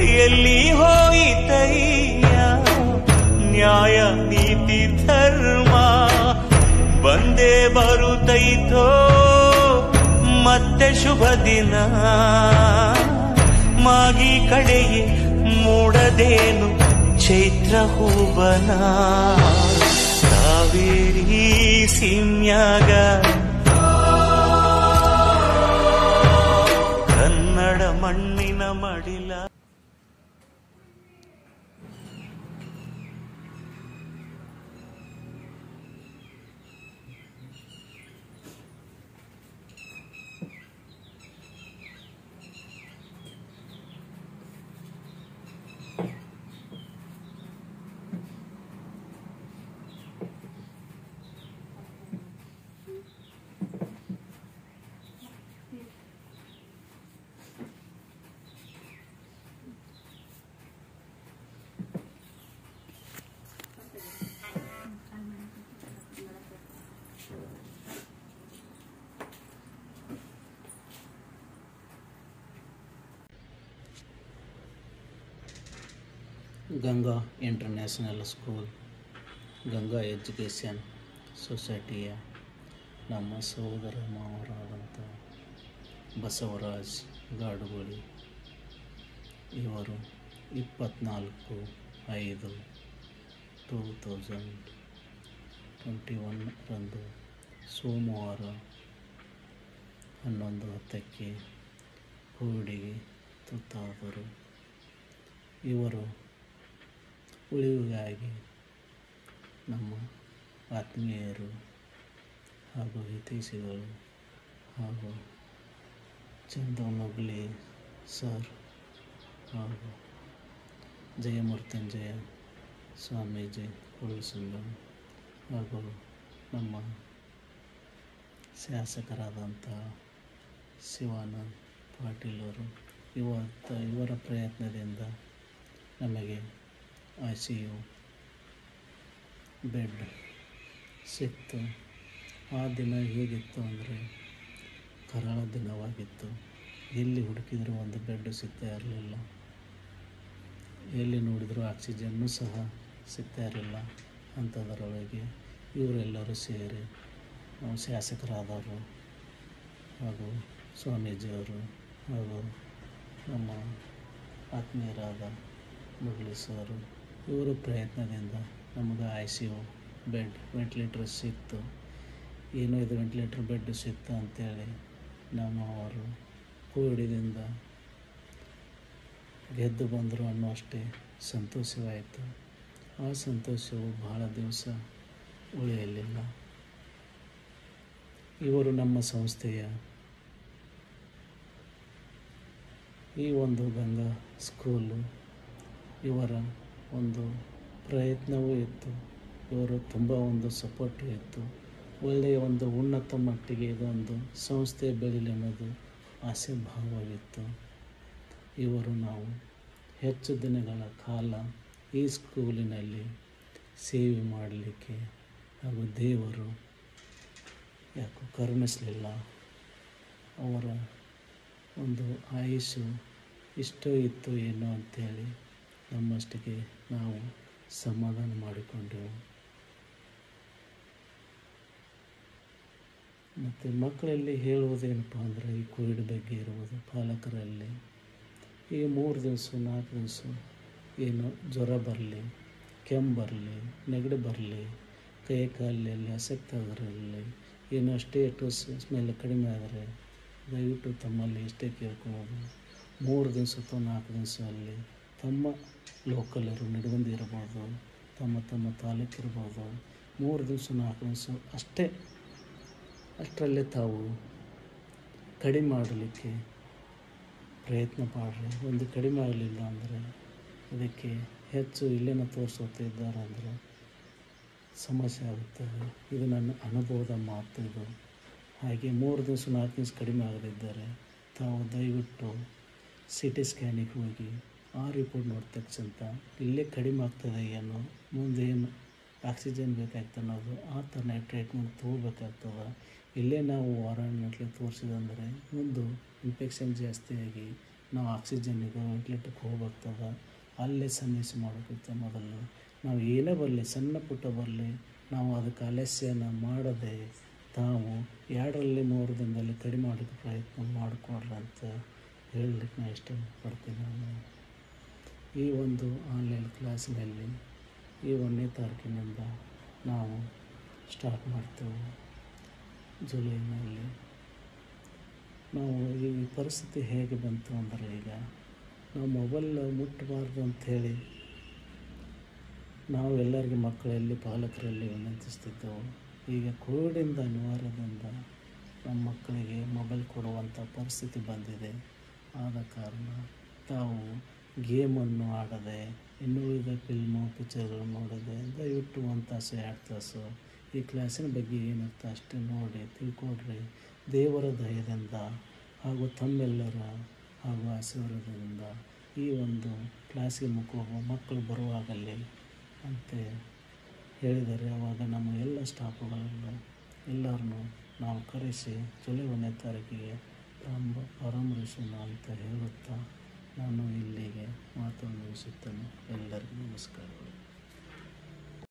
ಎಲ್ಲಿ ಹೋಯಿತಯ್ಯ? ನ್ಯಾಯ, ನೀತಿ, ಧರ್ಮ ಬಂದೇ ಬರುತ್ತೈತೋ? ಮತ್ತೆ ಶುಭ ದಿನ. ಮಾಗಿ ಕಡೆಗೆ ಮೂಡದೇನು ಚೈತ್ರ ಹೂವನ? Kaveri ಸಿಮ್ಯಾಗ Ganga international school, Ganga education ಸೊಸೈಟಿಯ ನಮ್ಮ ಸಹೋದರ ಮಾವರಾದಂಥ ಬಸವರಾಜ್ ಗಾಡುಗೋಳಿ ಇವರು ಇಪ್ಪತ್ನಾಲ್ಕು ಐದು ಟೂ ತೌಸಂಡ್ ಟ್ವೆಂಟಿ ಒನ್ರಂದು ಸೋಮವಾರ ಹನ್ನೊಂದು ಹತ್ತಕ್ಕೆ ಕೋವಿಡಿಗೆ ತುತ್ತಾದರು. ಇವರು ಉಳಿವಿಗಾಗಿ ನಮ್ಮ ಆತ್ಮೀಯರು ಹಾಗೂ ಹಿತೈಷಿಗಳು ಹಾಗೂ ಚಂದನೊಗ್ಲಿ ಸರ್ ಹಾಗೂ ಜಯಮೃತ್ಯುಂಜಯ ಸ್ವಾಮೀಜಿ ಕುಳಿಸಂಗಂ ಹಾಗೂ ನಮ್ಮ ಶಾಸಕರಾದಂಥ ಶಿವಾನಂದ್ ಪಾಟೀಲರು ಇವತ್ತು ಇವರ ಪ್ರಯತ್ನದಿಂದ ನಮಗೆ ಐ ಸಿ ಯು ಬೆಡ್ ಸಿಕ್ತು ಆ ದಿನ ಹೇಗಿತ್ತು ಅಂದರೆ ಕರಾಳ ದಿನವಾಗಿತ್ತು. ಎಲ್ಲಿ ಹುಡುಕಿದರೂ ಒಂದು ಬೆಡ್ ಸಿಗ್ತಾ ಇರಲಿಲ್ಲ. ಎಲ್ಲಿ ನೋಡಿದರೂ ಆಕ್ಸಿಜನ್ನೂ ಸಹ ಸಿಗ್ತಾ ಇರಲಿಲ್ಲ. ಅಂಥದ್ರೊಳಗೆ ಇವರೆಲ್ಲರೂ ಸೇರಿ ಶಾಸಕರಾದವರು ಹಾಗೂ ಸ್ವಾಮೀಜಿಯವರು ಹಾಗೂ ನಮ್ಮ ಆತ್ಮೀಯರಾದ ಮುರಳಿ ಸರು ಇವರ ಪ್ರಯತ್ನದಿಂದ ನಮಗೆ I C U bed ventilator ಸಿಕ್ತು. ಏನೋ ಇದು ವೆಂಟಿಲೇಟರ್ ಬೆಡ್ ಸಿಕ್ತು ಅಂತೇಳಿ ನಮ್ಮ ಅವರು ಕೋವಿಡಿದಿಂದ ಗೆದ್ದು ಬಂದರು ಅನ್ನೋಷ್ಟೇ ಸಂತೋಷವಾಯಿತು. ಆ ಸಂತೋಷವು ಬಹಳ ದಿವಸ ಉಳಿಯಲಿಲ್ಲ. ಇವರು ನಮ್ಮ ಸಂಸ್ಥೆಯ ಈ ಒಂದು ಗಂಗಾ ಸ್ಕೂಲು ಇವರ ಒಂದು ಪ್ರಯತ್ನವೂ ಇತ್ತು. ಇವರು ತುಂಬ ಒಂದು ಸಪೋರ್ಟ್ ಇತ್ತು. ಒಳ್ಳೆಯ ಒಂದು ಉನ್ನತ ಮಟ್ಟಿಗೆ ಇದೊಂದು ಸಂಸ್ಥೆ ಬೆಳಿಲಿ ಅನ್ನೋದು ಆಸೆ ಭಾವವಿತ್ತು. ಇವರು ನಾವು ಹೆಚ್ಚು ದಿನಗಳ ಕಾಲ ಈ ಸ್ಕೂಲಿನಲ್ಲಿ ಸೇವೆ ಮಾಡಲಿಕ್ಕೆ ಹಾಗೂ ದೇವರು ಯಾಕೋ ಕರುಣಿಸಲಿಲ್ಲ. ಅವರ ಒಂದು ಆಯುಷು ಇಷ್ಟೋ ಇತ್ತು ಏನೋ ಅಂಥೇಳಿ ನಮ್ಮಷ್ಟಿಗೆ ನಾವು ಸಮಾಧಾನ ಮಾಡಿಕೊಂಡೆವು ಮತ್ತು ಮಕ್ಕಳಲ್ಲಿ ಹೇಳುವುದೇನಪ್ಪ ಅಂದರೆ ಈ ಕೋವಿಡ್ ಬಗ್ಗೆ ಇರುವುದು, ಪಾಲಕರಲ್ಲಿ ಈ ಮೂರು ದಿವಸ, ನಾಲ್ಕು ದಿವಸ ಏನು ಜ್ವರ ಬರಲಿ, ಕೆಮ್ಮು ಬರಲಿ, ನೆಗಡಿ ಬರಲಿ, ಕೈ ಕಾಲಲ್ಲಿ ಆಸಕ್ತಿ ಅದರಲ್ಲಿ ಏನು ಅಷ್ಟೇ ಟು ಸ್ಮೆಲ್ ಕಡಿಮೆ ಆದರೆ ದಯವಿಟ್ಟು ತಮ್ಮಲ್ಲಿ ಇಷ್ಟೇ ಕೇಳ್ಕೊಳ್ಳೋದು, ಮೂರು ದಿವಸ ಅಥವಾ ನಾಲ್ಕು ದಿವಸ ಅಲ್ಲಿ ತಮ್ಮ ಲೋಕಲರು ಇರಬಹುದು ತಮ್ಮ ತಮ್ಮ ತಾಲೂಕು ಇರಬಹುದು ಮೂರು ದಿವಸ, ನಾಲ್ಕು ದಿವಸ ಅಷ್ಟೇ, ಅಷ್ಟರಲ್ಲೇ ತಾವು ಕಡಿಮೆ ಮಾಡಲಿಕ್ಕೆ ಪ್ರಯತ್ನ ಮಾಡ್ರಿ. ಒಂದು ಕಡಿಮೆ ಆಗಲಿಲ್ಲ ಅಂದರೆ ಅದಕ್ಕೆ ಹೆಚ್ಚು ಇಲ್ಲೇನ ತೋರಿಸುತ್ತಿದ್ದಾರೆ ಅಂದರೆ ಸಮಸ್ಯೆ ಆಗುತ್ತದೆ ಇದು ನನ್ನ ಅನುಭವದ ಮಾತು ಇದು. ಹಾಗೆ ಮೂರು ದಿವಸ, ನಾಲ್ಕು ದಿವಸ ಕಡಿಮೆ ಆಗದಿದ್ದರೆ ತಾವು ದಯವಿಟ್ಟು ಸಿ ಟಿ ಸ್ಕ್ಯಾನಿಗೆ ಹೋಗಿ ಆ ರಿಪೋರ್ಟ್ ನೋಡಿದ ತಕ್ಷಣ ಇಲ್ಲೇ ಕಡಿಮೆ ಆಗ್ತದೆ ಏನು, ಮುಂದೆ ಏನು ಆಕ್ಸಿಜನ್ ಬೇಕಾಗ್ತದೆ ಅನ್ನೋದು, ಆ ಥರ ಟ್ರೀಟ್ಮೆಂಟ್ ತೊಗೋಬೇಕಾಗ್ತದೆ. ಇಲ್ಲೇ ನಾವು ವಾರಾಗಟ್ಟಲೆ ತೋರಿಸಿದಂದರೆ ಮುಂದೆ ಇನ್ಫೆಕ್ಷನ್ ಜಾಸ್ತಿಯಾಗಿ ನಾವು ಆಕ್ಸಿಜನ್ನಿಗೆ ವೆಂಟಿಲೇಟರ್ಗೆ ಹೋಗ್ಬೇಕಾದ ಅಲ್ಲೇ ಸನ್ನಿಸ್ ಮಾಡೋಕ್ಕಿಂತ ಮೊದಲು ನಾವು ಏನೇ ಬರಲಿ, ಸಣ್ಣ ಪುಟ್ಟ ಬರಲಿ, ನಾವು ಅದಕ್ಕೆ ಆಲಸ್ಯನ ಮಾಡದೆ ತಾವು ಎರಡರಲ್ಲಿ ಮೂರು ದಿನದಲ್ಲಿ ಕಡಿಮೆ ಮಾಡೋಕ್ಕೆ ಪ್ರಯತ್ನ ಮಾಡಿಕೊಡ್ರಿ ಅಂತ ಹೇಳಲಿಕ್ಕೆ ನಾನು ಇಷ್ಟಪಡ್ತೀನಿ. ನಾನು ಈ ಒಂದು ಆನ್ಲೈನ್ ಕ್ಲಾಸಿನಲ್ಲಿ ಈ ಒಂದನೇ ತಾರೀಕಿನಿಂದ ನಾವು ಸ್ಟಾರ್ಟ್ ಮಾಡ್ತೇವೆ ಜುಲೈನಲ್ಲಿ ನಾವು ಈ ಪರಿಸ್ಥಿತಿ ಹೇಗೆ ಬಂತು ಅಂದರೆ ಈಗ ನಾವು ಮೊಬೈಲ್ ಮುಟ್ಟಬಾರ್ದು ಅಂಥೇಳಿ ನಾವು ಎಲ್ಲರಿಗೆ ಮಕ್ಕಳಲ್ಲಿ ಪಾಲಕರಲ್ಲಿ ವಿನಂತಿಸ್ತಿದ್ದೆವು. ಈಗ ಕೋವಿಡಿಂದ ಅನಿವಾರ್ಯದಿಂದ ನಮ್ಮ ಮಕ್ಕಳಿಗೆ ಮೊಬೈಲ್ ಕೊಡುವಂಥ ಪರಿಸ್ಥಿತಿ ಬಂದಿದೆ. ಆದ ಕಾರಣ ತಾವು ಗೇಮನ್ನು ಆಡದೆ ಇನ್ನುಳಿದ ಫಿಲ್ಮು ಪಿಕ್ಚರ್ಗಳು ನೋಡದೆ ದಯವಿಟ್ಟು ಒಂದು ತಾಸು ಎರಡು ತಾಸು ಈ ಕ್ಲಾಸಿನ ಬಗ್ಗೆ ಏನಿರುತ್ತೆ ಅಷ್ಟೇ ನೋಡಿ ತಿಳ್ಕೊಡ್ರಿ ದೇವರ ದಯದಿಂದ ಹಾಗೂ ತಮ್ಮೆಲ್ಲರ ಹಾಗೂ ಆಶೀರ್ವಾದದಿಂದ ಈ ಒಂದು ಕ್ಲಾಸಿಗೆ ಮುಖ ಮಕ್ಕಳು ಬರುವಾಗಲಿ ಅಂತ ಹೇಳಿದರೆ ಅವಾಗ ನಮ್ಮ ಎಲ್ಲ ಸ್ಟಾಫುಗಳನ್ನು ಎಲ್ಲರನ್ನು ನಾವು ಕರೆಸಿ ಜುಲೈ ಒಂದನೇ ತಾರೀಕಿಗೆ ಪ್ರಾರಂಭ ಪ್ರಾರಂಭಿಸೋಣ ಅಂತ ಹೇಳುತ್ತಾ ನಾನು ಇಲ್ಲಿಗೆ ಮಾತು ಮುಗಿಸುತ್ತೇನೆ. ಎಲ್ಲರಿಗೂ ನಮಸ್ಕಾರಗಳು.